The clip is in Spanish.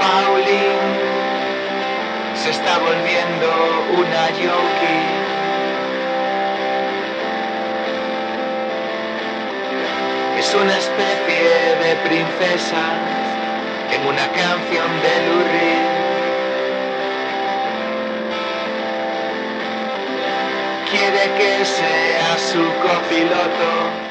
Pauline se está volviendo una yoki. Es una especie de princesa en una canción de Lou Quiere que sea su copiloto